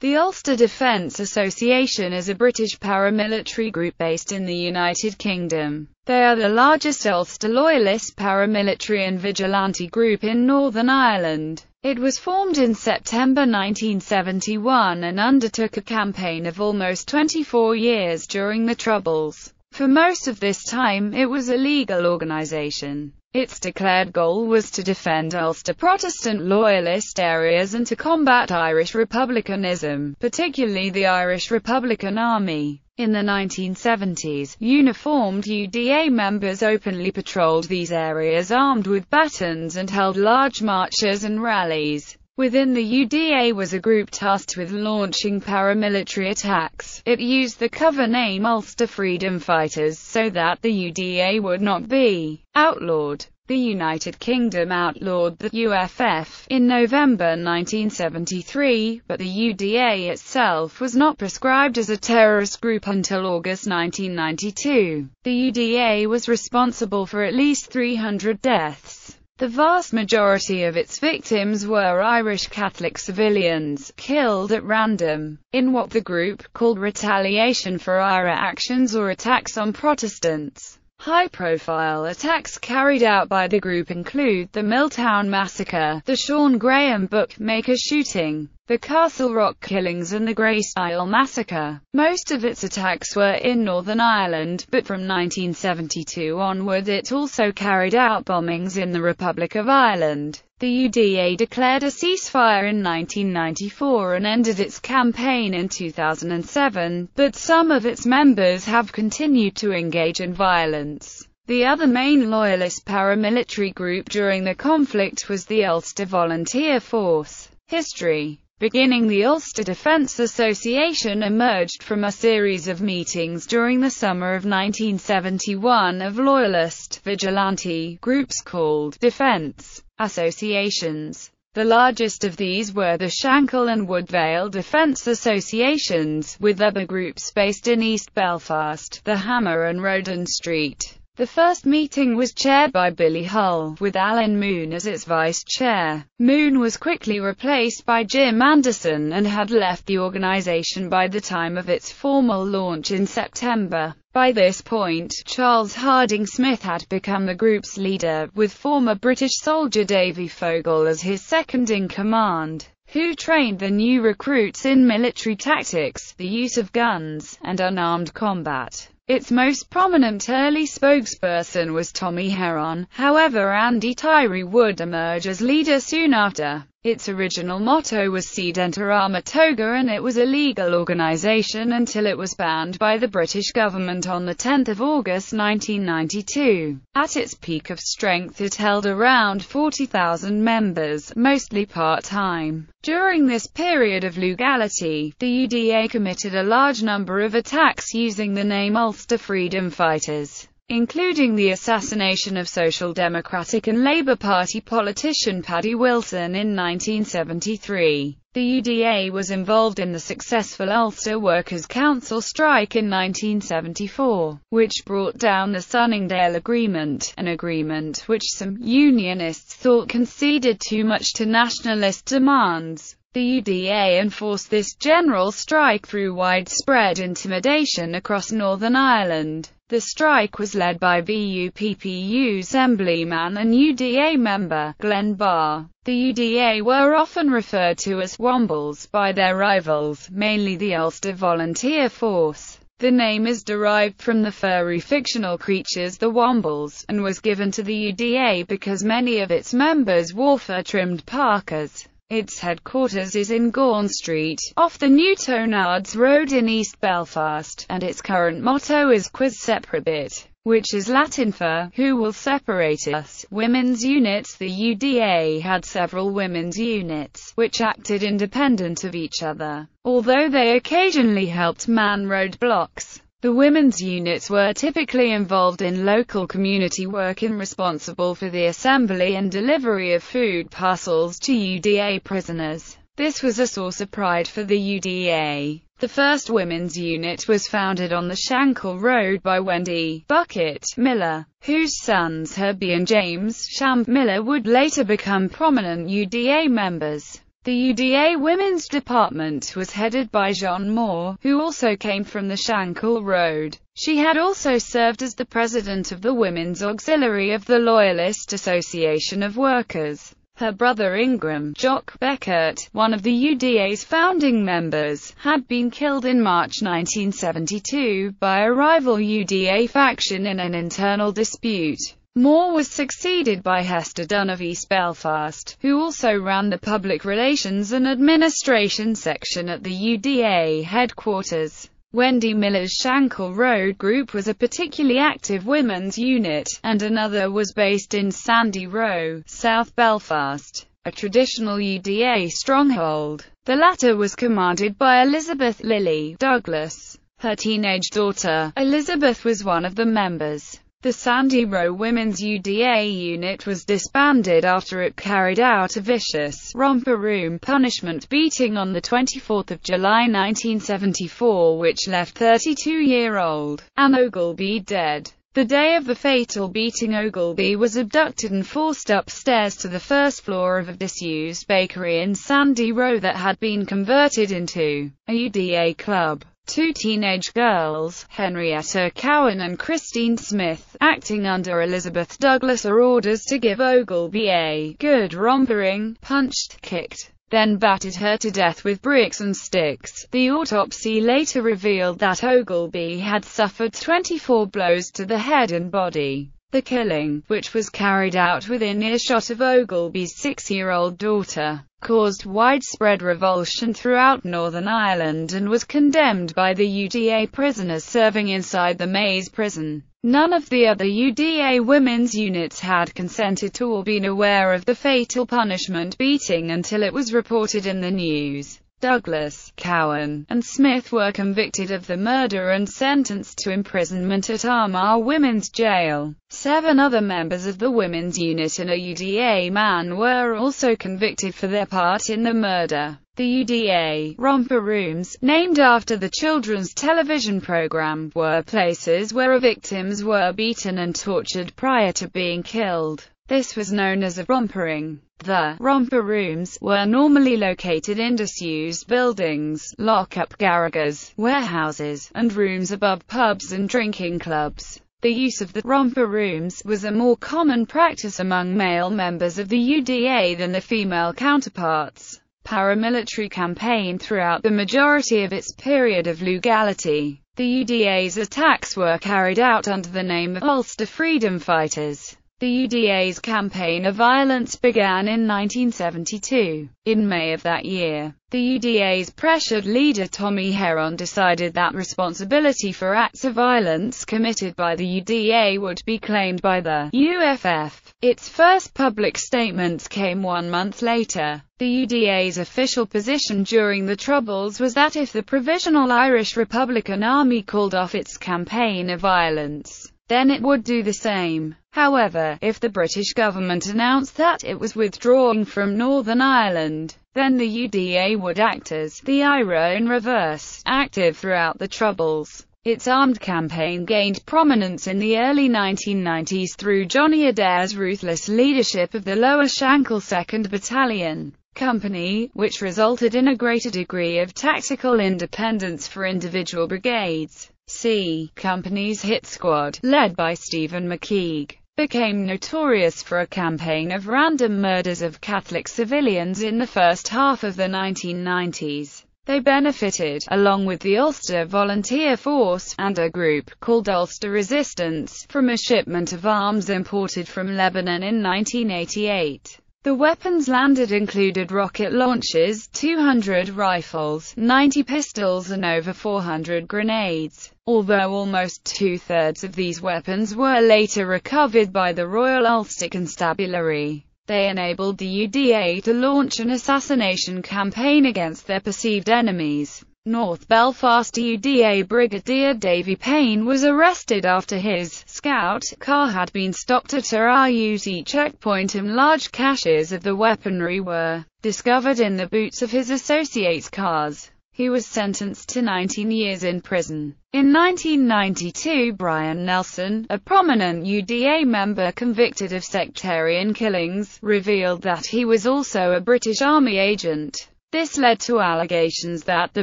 The Ulster Defence Association is a British paramilitary group based in the United Kingdom. They are the largest Ulster Loyalist paramilitary and vigilante group in Northern Ireland. It was formed in September 1971 and undertook a campaign of almost 24 years during the Troubles. For most of this time it was a legal organisation. Its declared goal was to defend Ulster Protestant loyalist areas and to combat Irish republicanism, particularly the Irish Republican Army. In the 1970s, uniformed UDA members openly patrolled these areas armed with batons and held large marches and rallies. Within the UDA was a group tasked with launching paramilitary attacks. It used the cover name Ulster Freedom Fighters so that the UDA would not be outlawed. The United Kingdom outlawed the UFF in November 1973, but the UDA itself was not proscribed as a terrorist group until August 1992. The UDA was responsible for at least 300 deaths. The vast majority of its victims were Irish Catholic civilians, killed at random, in what the group called retaliation for IRA actions or attacks on Protestants. High-profile attacks carried out by the group include the Milltown Massacre, the Sean Graham bookmaker shooting, the Castlerock killings and the Greysteel Massacre. Most of its attacks were in Northern Ireland, but from 1972 onward it also carried out bombings in the Republic of Ireland. The UDA declared a ceasefire in 1994 and ended its campaign in 2007, but some of its members have continued to engage in violence. The other main loyalist paramilitary group during the conflict was the Ulster Volunteer Force. History Beginning the Ulster Defence Association emerged from a series of meetings during the summer of 1971 of loyalist, vigilante, groups called defence associations. The largest of these were the Shankill and Woodvale Defence Associations, with other groups based in East Belfast, the Hammer and Roden Street. The first meeting was chaired by Billy Hull, with Alan Moon as its vice chair. Moon was quickly replaced by Jim Anderson and had left the organization by the time of its formal launch in September. By this point, Charles Harding Smith had become the group's leader, with former British soldier Davy Fogel as his second-in-command who trained the new recruits in military tactics, the use of guns, and unarmed combat. Its most prominent early spokesperson was Tommy Herron, however Andy Tyrie would emerge as leader soon after. Its original motto was Cedant Arma Togae and it was a legal organization until it was banned by the British government on 10 August 1992. At its peak of strength it held around 40,000 members, mostly part-time. During this period of legality, the UDA committed a large number of attacks using the name Ulster Freedom Fighters including the assassination of Social Democratic and Labour Party politician Paddy Wilson in 1973. The UDA was involved in the successful Ulster Workers' Council strike in 1974, which brought down the Sunningdale Agreement, an agreement which some unionists thought conceded too much to nationalist demands. The UDA enforced this general strike through widespread intimidation across Northern Ireland. The strike was led by VUPP Assemblyman and UDA member, Glenn Barr. The UDA were often referred to as Wombles by their rivals, mainly the Ulster Volunteer Force. The name is derived from the furry fictional creatures the Wombles, and was given to the UDA because many of its members wore fur-trimmed parkas. Its headquarters is in Gawn Street, off the Newtownards Road in East Belfast, and its current motto is Quis separabit, which is Latin for, who will separate us. Women's units The UDA had several women's units, which acted independent of each other, although they occasionally helped man roadblocks. The women's units were typically involved in local community work and responsible for the assembly and delivery of food parcels to UDA prisoners. This was a source of pride for the UDA. The first women's unit was founded on the Shankill Road by Wendy Bucket Miller, whose sons Herbie and James Shamp Miller would later become prominent UDA members. The UDA Women's Department was headed by Jean Moore, who also came from the Shankill Road. She had also served as the president of the Women's Auxiliary of the Loyalist Association of Workers. Her brother Ingram, Jock Beckett, one of the UDA's founding members, had been killed in March 1972 by a rival UDA faction in an internal dispute. Moore was succeeded by Hester Dunn of East Belfast, who also ran the public relations and administration section at the UDA headquarters. Wendy Miller's Shankill Road Group was a particularly active women's unit, and another was based in Sandy Row, South Belfast, a traditional UDA stronghold. The latter was commanded by Elizabeth Lily Douglas. Her teenage daughter, Elizabeth was one of the members. The Sandy Row Women's UDA unit was disbanded after it carried out a vicious, romper room punishment beating on 24 July 1974 which left 32-year-old Anne Ogilby dead. The day of the fatal beating Ogilby was abducted and forced upstairs to the first floor of a disused bakery in Sandy Row that had been converted into a UDA club. Two teenage girls, Henrietta Cowan and Christine Smith, acting under Elizabeth Douglas are orders to give Ogilby a good rompering, punched, kicked, then battered her to death with bricks and sticks. The autopsy later revealed that Ogilby had suffered 24 blows to the head and body. The killing, which was carried out within earshot of Ogilby's six-year-old daughter, caused widespread revulsion throughout Northern Ireland and was condemned by the UDA prisoners serving inside the Maze prison. None of the other UDA women's units had consented to or been aware of the fatal punishment beating until it was reported in the news. Douglas, Cowan, and Smith were convicted of the murder and sentenced to imprisonment at Armagh Women's Jail. Seven other members of the women's unit and a UDA man were also convicted for their part in the murder. The UDA romper rooms, named after the children's television program, were places where victims were beaten and tortured prior to being killed. This was known as a rompering. The romper rooms were normally located in disused buildings, lock-up garages, warehouses, and rooms above pubs and drinking clubs. The use of the romper rooms was a more common practice among male members of the UDA than the female counterparts. Paramilitary campaign throughout the majority of its period of legality. The UDA's attacks were carried out under the name of Ulster Freedom Fighters. The UDA's campaign of violence began in 1972. In May of that year, the UDA's pressured leader Tommy Herron decided that responsibility for acts of violence committed by the UDA would be claimed by the UFF. Its first public statements came one month later. The UDA's official position during the Troubles was that if the Provisional Irish Republican Army called off its campaign of violence, then it would do the same. However, if the British government announced that it was withdrawing from Northern Ireland, then the UDA would act as the IRA in reverse, active throughout the Troubles. Its armed campaign gained prominence in the early 1990s through Johnny Adair's ruthless leadership of the Lower Shankill 2nd Battalion Company, which resulted in a greater degree of tactical independence for individual brigades. C Company's hit squad, led by Stephen McKeague became notorious for a campaign of random murders of Catholic civilians in the first half of the 1990s. They benefited, along with the Ulster Volunteer Force, and a group, called Ulster Resistance, from a shipment of arms imported from Lebanon in 1988. The weapons landed included rocket launchers, 200 rifles, 90 pistols and over 400 grenades. Although almost two-thirds of these weapons were later recovered by the Royal Ulster Constabulary, they enabled the UDA to launch an assassination campaign against their perceived enemies. North Belfast UDA Brigadier Davy Payne was arrested after his scout car had been stopped at a RUC checkpoint and large caches of the weaponry were discovered in the boots of his associates' cars. He was sentenced to 19 years in prison. In 1992 Brian Nelson, a prominent UDA member convicted of sectarian killings, revealed that he was also a British Army agent. This led to allegations that the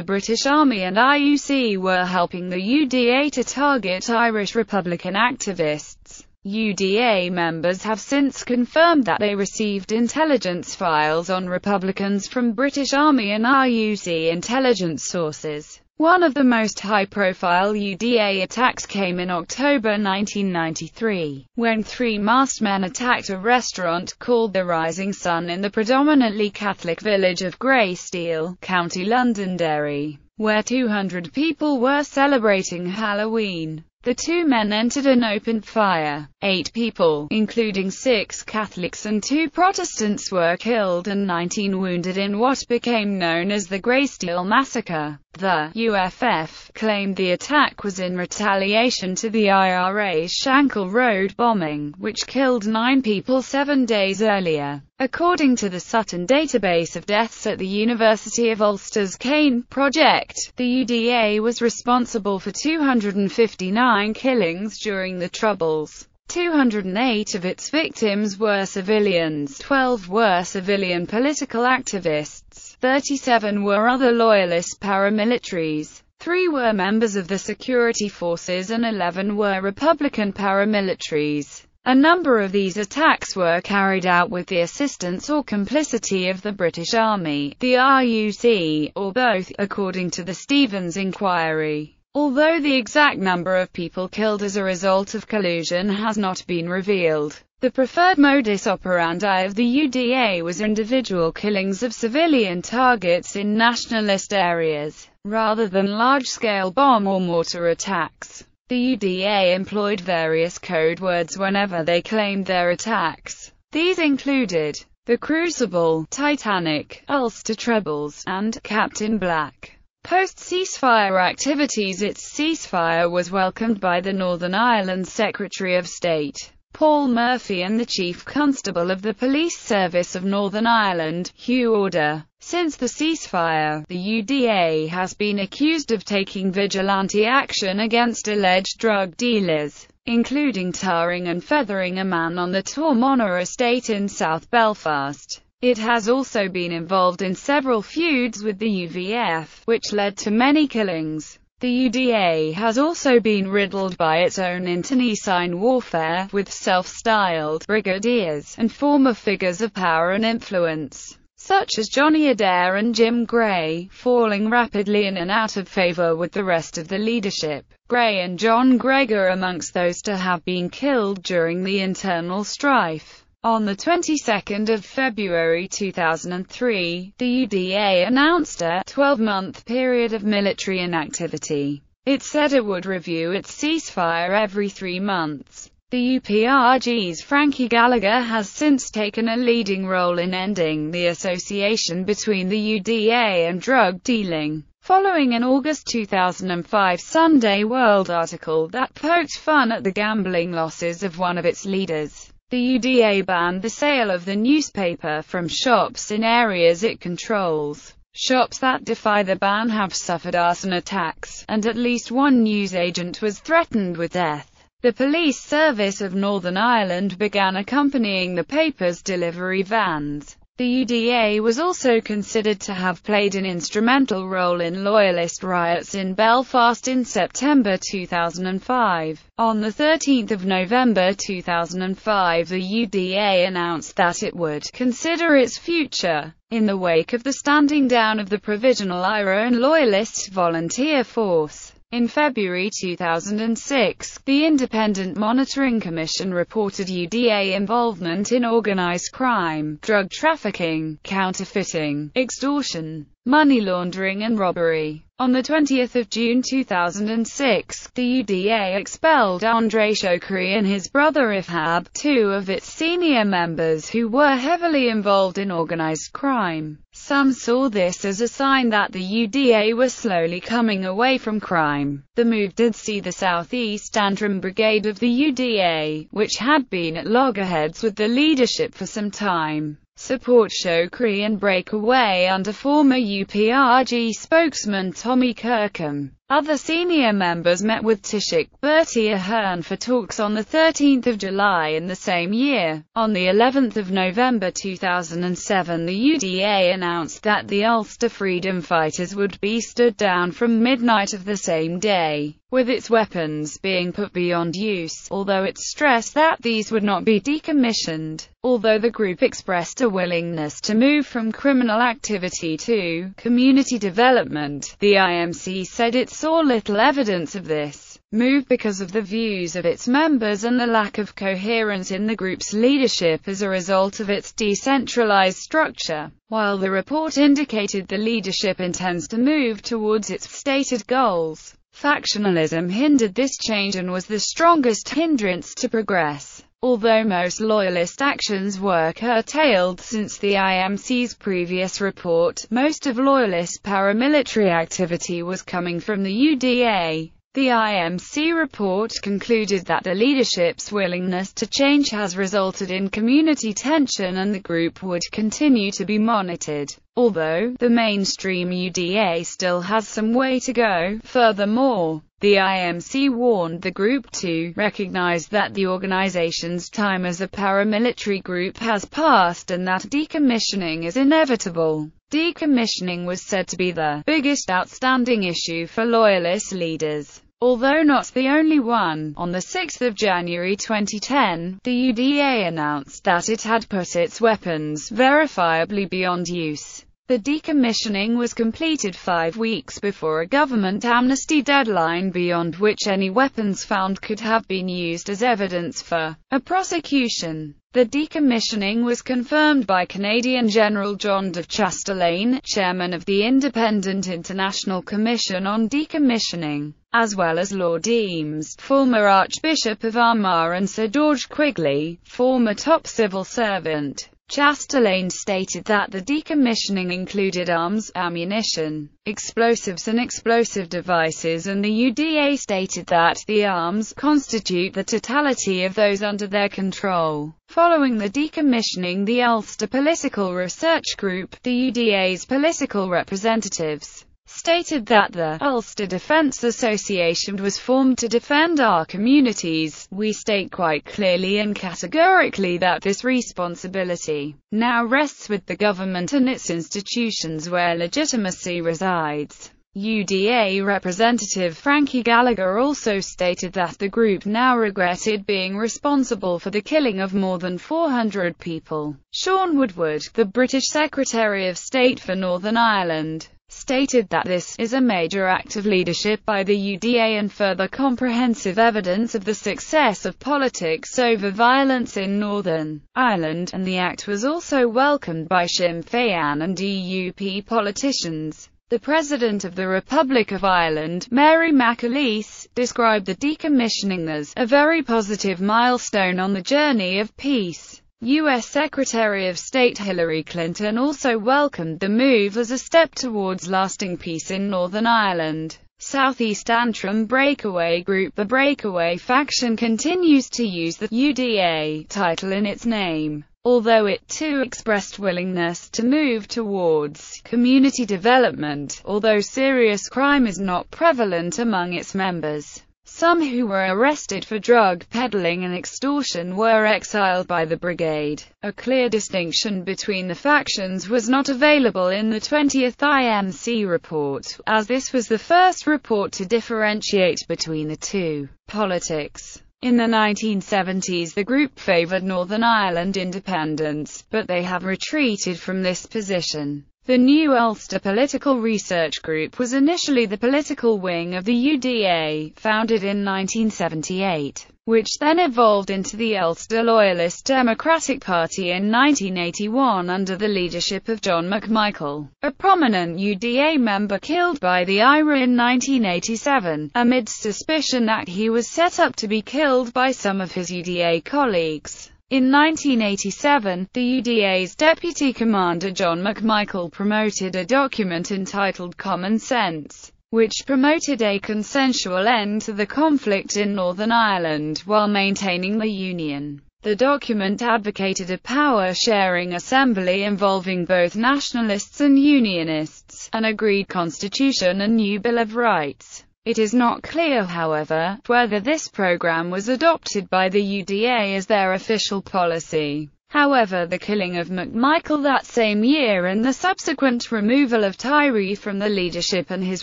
British Army and RUC were helping the UDA to target Irish Republican activists. UDA members have since confirmed that they received intelligence files on Republicans from British Army and RUC intelligence sources. One of the most high-profile UDA attacks came in October 1993, when three masked men attacked a restaurant called the Rising Sun in the predominantly Catholic village of Greysteel, County Londonderry, where 200 people were celebrating Halloween. The two men entered and opened fire. Eight people, including six Catholics and two Protestants were killed and 19 wounded in what became known as the Greysteel Massacre. The UFF claimed the attack was in retaliation to the IRA's Shankill Road bombing, which killed nine people seven days earlier. According to the Sutton database of deaths at the University of Ulster's CAIN project, the UDA was responsible for 259 killings during the Troubles. 208 of its victims were civilians, 12 were civilian political activists, 37 were other loyalist paramilitaries, 3 were members of the security forces and 11 were Republican paramilitaries. A number of these attacks were carried out with the assistance or complicity of the British Army, the RUC, or both, according to the Stevens inquiry. Although the exact number of people killed as a result of collusion has not been revealed, the preferred modus operandi of the UDA was individual killings of civilian targets in nationalist areas, rather than large-scale bomb or mortar attacks. The UDA employed various code words whenever they claimed their attacks. These included the Crucible, Titanic, Ulster Trebles, and Captain Black. Post-ceasefire activities Its ceasefire was welcomed by the Northern Ireland Secretary of State, Paul Murphy and the Chief Constable of the Police Service of Northern Ireland, Hugh Orde. Since the ceasefire, the UDA has been accused of taking vigilante action against alleged drug dealers, including tarring and feathering a man on the Taughmonagh estate in South Belfast. It has also been involved in several feuds with the UVF, which led to many killings. The UDA has also been riddled by its own internecine warfare, with self-styled brigadiers and former figures of power and influence such as Johnny Adair and Jim Gray, falling rapidly in and out of favor with the rest of the leadership. Gray and John Gregor amongst those to have been killed during the internal strife. On the 22nd of February 2003, the UDA announced a 12-month period of military inactivity. It said it would review its ceasefire every three months. The UPRG's Frankie Gallagher has since taken a leading role in ending the association between the UDA and drug dealing, following an August 2005 Sunday World article that poked fun at the gambling losses of one of its leaders. The UDA banned the sale of the newspaper from shops in areas it controls. Shops that defy the ban have suffered arson attacks, and at least one newsagent was threatened with death. The police service of Northern Ireland began accompanying the paper's delivery vans. The UDA was also considered to have played an instrumental role in loyalist riots in Belfast in September 2005. On 13 November 2005 the UDA announced that it would consider its future. In the wake of the standing down of the Provisional IRA and Loyalist Volunteer Force, in February 2006, the Independent Monitoring Commission reported UDA involvement in organized crime, drug trafficking, counterfeiting, extortion, money laundering and robbery. On 20 June 2006, the UDA expelled Andre Shoukri and his brother Ihab, two of its senior members who were heavily involved in organized crime. Some saw this as a sign that the UDA was slowly coming away from crime. The move did see the Southeast Antrim Brigade of the UDA, which had been at loggerheads with the leadership for some time, support Shoukri and break away under former UPRG spokesman Tommy Kirkham. Other senior members met with Taoiseach Bertie Ahern for talks on 13 July in the same year. On the 11th of November 2007 the UDA announced that the Ulster Freedom Fighters would be stood down from midnight of the same day, with its weapons being put beyond use, although it stressed that these would not be decommissioned. Although the group expressed a willingness to move from criminal activity to community development, the IMC said it saw little evidence of this move because of the views of its members and the lack of coherence in the group's leadership as a result of its decentralized structure. While the report indicated the leadership intends to move towards its stated goals, factionalism hindered this change and was the strongest hindrance to progress. Although most loyalist actions were curtailed since the IMC's previous report, most of loyalist paramilitary activity was coming from the UDA. The IMC report concluded that the leadership's willingness to change has resulted in community tension and the group would continue to be monitored, although the mainstream UDA still has some way to go. Furthermore, the IMC warned the group to recognize that the organization's time as a paramilitary group has passed and that decommissioning is inevitable. Decommissioning was said to be the biggest outstanding issue for loyalist leaders. Although not the only one, on 6 January 2010, the UDA announced that it had put its weapons verifiably beyond use. The decommissioning was completed five weeks before a government amnesty deadline beyond which any weapons found could have been used as evidence for a prosecution. The decommissioning was confirmed by Canadian General John de Chastelain, chairman of the Independent International Commission on Decommissioning, as well as Lord Eames, former Archbishop of Armagh and Sir George Quigley, former top civil servant. Chastelain stated that the decommissioning included arms, ammunition, explosives and explosive devices and the UDA stated that the arms constitute the totality of those under their control. Following the decommissioning the Ulster Political Research Group, the UDA's political representatives, stated that the Ulster Defence Association was formed to defend our communities. We state quite clearly and categorically that this responsibility now rests with the government and its institutions where legitimacy resides. UDA representative Frankie Gallagher also stated that the group now regretted being responsible for the killing of more than 400 people. Shaun Woodward, the British Secretary of State for Northern Ireland, stated that this is a major act of leadership by the UDA and further comprehensive evidence of the success of politics over violence in Northern Ireland, and the act was also welcomed by Sinn Féin and DUP politicians. The President of the Republic of Ireland, Mary McAleese, described the decommissioning as a very positive milestone on the journey of peace. U.S. Secretary of State Hillary Clinton also welcomed the move as a step towards lasting peace in Northern Ireland. Southeast Antrim Breakaway Group The Breakaway faction continues to use the UDA title in its name, although it too expressed willingness to move towards community development, although serious crime is not prevalent among its members. Some who were arrested for drug peddling and extortion were exiled by the brigade. A clear distinction between the factions was not available in the 20th IMC report, as this was the first report to differentiate between the two. Politics in the 1970s the group favoured Northern Ireland independence, but they have retreated from this position. The new Ulster Political Research Group was initially the political wing of the UDA, founded in 1978, which then evolved into the Ulster Loyalist Democratic Party in 1981 under the leadership of John McMichael, a prominent UDA member killed by the IRA in 1987, amid suspicion that he was set up to be killed by some of his UDA colleagues. In 1987, the UDA's deputy commander John McMichael promoted a document entitled Common Sense, which promoted a consensual end to the conflict in Northern Ireland, while maintaining the Union. The document advocated a power-sharing assembly involving both nationalists and unionists, an agreed constitution and new Bill of Rights. It is not clear, however, whether this program was adopted by the UDA as their official policy. However the killing of McMichael that same year and the subsequent removal of Tyrie from the leadership and his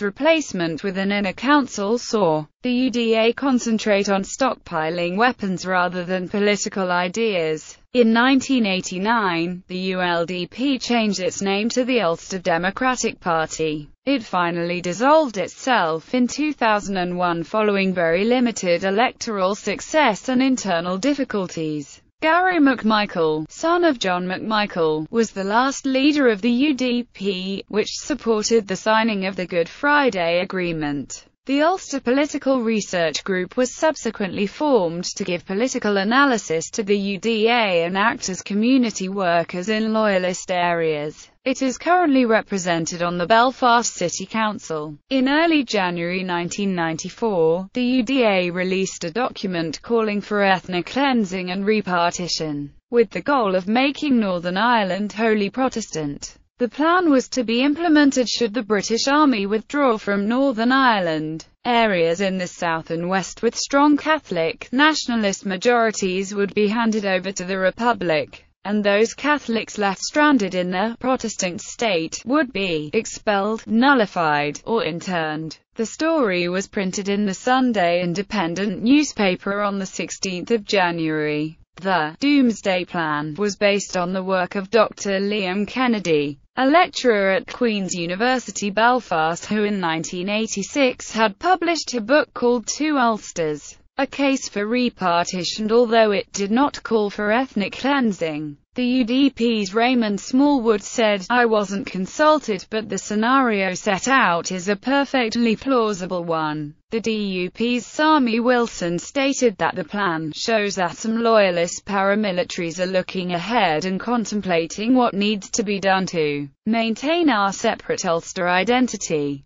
replacement with an inner council saw the UDA concentrate on stockpiling weapons rather than political ideas. In 1989, the ULDP changed its name to the Ulster Democratic Party. It finally dissolved itself in 2001 following very limited electoral success and internal difficulties. Gary McMichael, son of John McMichael, was the last leader of the UDP, which supported the signing of the Good Friday Agreement. The Ulster Political Research Group was subsequently formed to give political analysis to the UDA and act as community workers in loyalist areas. It is currently represented on the Belfast City Council. In early January 1994, the UDA released a document calling for ethnic cleansing and repartition, with the goal of making Northern Ireland wholly Protestant. The plan was to be implemented should the British Army withdraw from Northern Ireland. Areas in the south and west with strong Catholic, nationalist majorities would be handed over to the Republic, and those Catholics left stranded in the Protestant state would be expelled, nullified, or interned. The story was printed in the Sunday Independent newspaper on 16 January. The Doomsday Plan was based on the work of Dr. Liam Kennedy, a lecturer at Queen's University Belfast who in 1986 had published a book called Two Ulsters, a case for repartition although it did not call for ethnic cleansing. The UDP's Raymond Smallwood said, I wasn't consulted but the scenario set out is a perfectly plausible one. The DUP's Sammy Wilson stated that the plan shows that some loyalist paramilitaries are looking ahead and contemplating what needs to be done to maintain our separate Ulster identity.